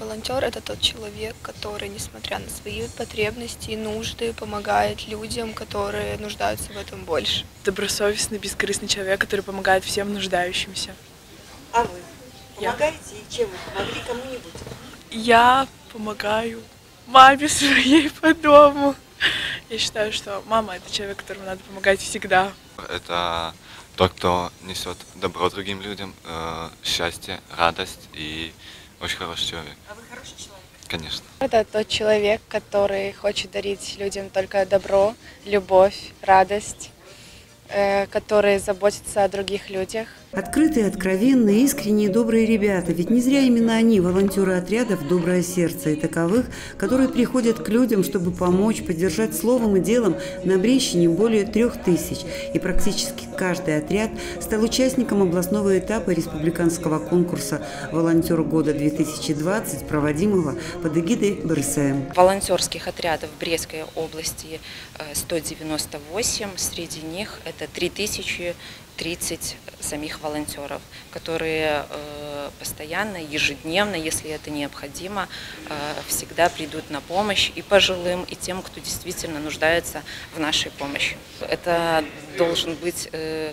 Волонтер – это тот человек, который, несмотря на свои потребности и нужды, помогает людям, которые нуждаются в этом больше. Добросовестный, бескорыстный человек, который помогает всем нуждающимся. А вы Я. помогаете и чем вы помогли кому-нибудь? Я помогаю маме своей по дому. Я считаю, что мама – это человек, которому надо помогать всегда. Это тот, кто несет добро другим людям, э, счастье, радость и очень хороший человек, А вы хороший человек? конечно. Это тот человек, который хочет дарить людям только добро, любовь, радость, э, который заботится о других людях. Открытые, откровенные, искренние, добрые ребята. Ведь не зря именно они, волонтеры отрядов «Доброе сердце» и таковых, которые приходят к людям, чтобы помочь, поддержать словом и делом на Брещине более трех тысяч. И практически каждый отряд стал участником областного этапа республиканского конкурса «Волонтер года-2020», проводимого под эгидой БРСМ. волонтерских отрядов Брестской области э, 198. Среди них это 3030 самих волонтеров, которые э, постоянно, ежедневно, если это необходимо, э, всегда придут на помощь и пожилым, и тем, кто действительно нуждается в нашей помощи. Это должен быть э,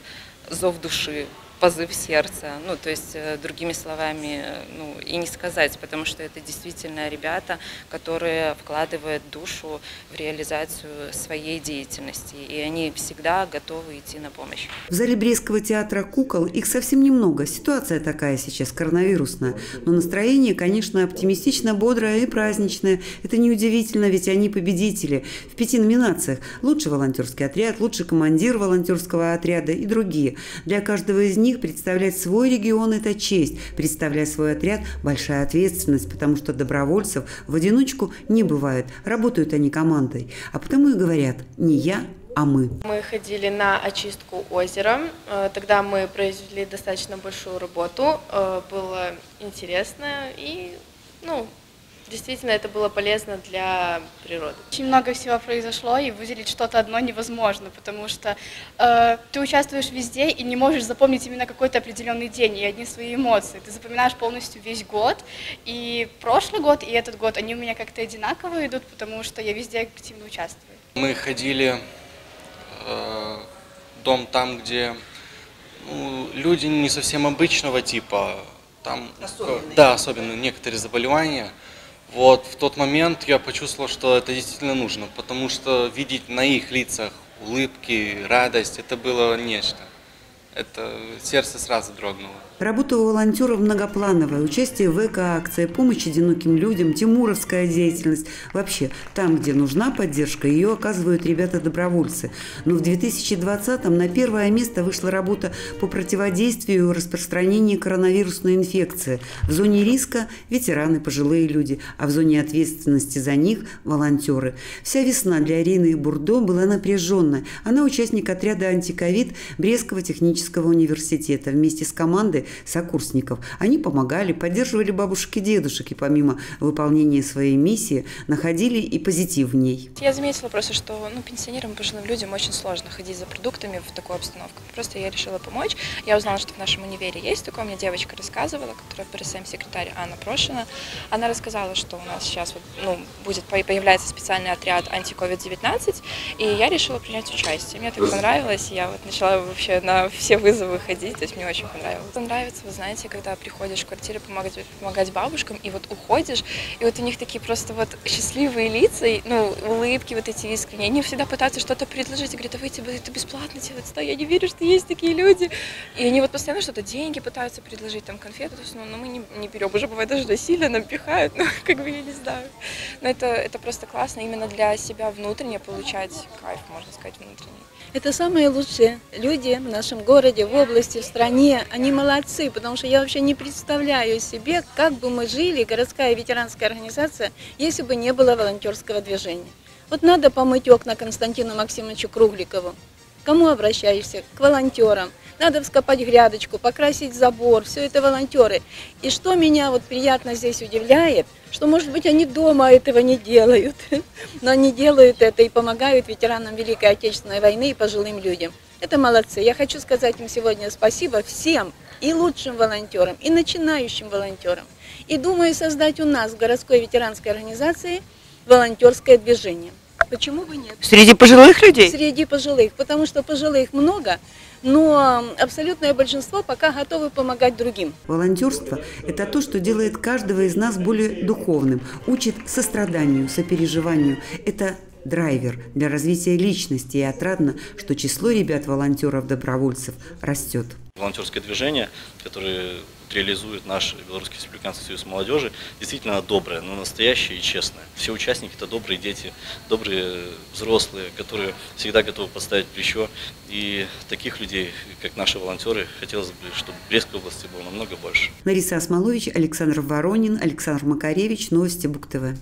зов души, позыв сердца, ну, то есть, э, другими словами, ну, и не сказать, потому что это действительно ребята, которые вкладывают душу в реализацию своей деятельности, и они всегда готовы идти на помощь. В зале Брестского театра кукол их совсем немного. Ситуация такая сейчас, коронавирусная. Но настроение, конечно, оптимистично, бодрое и праздничное. Это неудивительно, ведь они победители. В пяти номинациях. Лучший волонтерский отряд, лучший командир волонтерского отряда и другие. Для каждого из них представлять свой регион – это честь. Представлять свой отряд – большая ответственность, потому что добровольцев в одиночку не бывает. Работают они командой. А потому и говорят «не я, а мы». Мы ходили на очистку озера. Э, Тогда мы произвели достаточно большую работу. Э, Было интересно и, ну, действительно, это было полезно для природы. Очень много всего произошло, и выделить что-то одно невозможно, потому что э, ты участвуешь везде и не можешь запомнить именно какой-то определенный день и одни свои эмоции. Ты запоминаешь полностью весь год, и прошлый год, и этот год, они у меня как-то одинаково идут, потому что я везде активно участвую. Мы ходили э, в дом там, где ну, люди не совсем обычного типа, там, Особенные. да, особенно некоторые заболевания. Вот в тот момент я почувствовал, что это действительно нужно, потому что видеть на их лицах улыбки, радость, это было нечто. Это сердце сразу дрогнуло. Работа у волонтеров многоплановая. Участие в эко-акции, помощь одиноким людям, тимуровская деятельность. Вообще, там, где нужна поддержка, ее оказывают ребята-добровольцы. Но в 2020-м на первое место вышла работа по противодействию распространению коронавирусной инфекции. В зоне риска – ветераны, пожилые люди, а в зоне ответственности за них – волонтеры. Вся весна для Арины Бурдо была напряженной. Она участник отряда антиковид Брестского технического университета. Вместе с командой сокурсников. Они помогали, поддерживали бабушек и дедушек, и помимо выполнения своей миссии, находили и позитив в ней. Я заметила просто, что ну, пенсионерам, пожилым людям очень сложно ходить за продуктами в такую обстановку. Просто я решила помочь. Я узнала, что в нашем универе есть такое. Мне девочка рассказывала, которая ПРСМ-секретарь Анна Прошина. Она рассказала, что у нас сейчас вот, ну, будет по- появляется специальный отряд анти-COVID-19, и я решила принять участие. Мне так понравилось, я вот начала вообще на все вызовы ходить, то есть мне очень понравилось. Нравится, вы знаете, когда приходишь в квартиру помогать, помогать бабушкам, и вот уходишь, и вот у них такие просто вот счастливые лица, и, ну, улыбки вот эти искренние. Они всегда пытаются что-то предложить, и говорят, а вы это, это бесплатно делать, да, я не верю, что есть такие люди. И они вот постоянно что-то, деньги пытаются предложить, там, конфеты, то есть, ну, ну, мы не, не берем, уже бывает даже насильно нам пихают, ну, как бы, я не знаю. Но это, это просто классно именно для себя внутренне получать кайф, можно сказать, внутренний. Это самые лучшие люди в нашем городе, в области, в стране. Они молодцы, потому что я вообще не представляю себе, как бы мы жили, городская ветеранская организация, если бы не было волонтерского движения. Вот надо помыть окна Константину Максимовичу Кругликову. Кому обращаешься? К волонтерам. Надо вскопать грядочку, покрасить забор, все это волонтеры. И что меня вот приятно здесь удивляет, что, может быть, они дома этого не делают, но они делают это и помогают ветеранам Великой Отечественной войны и пожилым людям. Это молодцы. Я хочу сказать им сегодня спасибо всем и лучшим волонтерам, и начинающим волонтерам. И думаю создать у нас в городской ветеранской организации волонтерское движение. Почему бы нет? Среди пожилых людей? Среди пожилых, потому что пожилых много, но абсолютное большинство пока готовы помогать другим. Волонтерство – это то, что делает каждого из нас более духовным, учит состраданию, сопереживанию. Это драйвер для развития личности и отрадно, что число ребят-волонтеров-добровольцев растет. Волонтерское движение, которое реализует наш Белорусский республиканский союз молодежи, действительно доброе, но настоящее и честное. Все участники это добрые дети, добрые взрослые, которые всегда готовы подставить плечо. И таких людей, как наши волонтеры, хотелось бы, чтобы в Брестской области было намного больше. Лариса Осмолович, Александр Воронин, Александр Макаревич, Новости Бук-ТВ.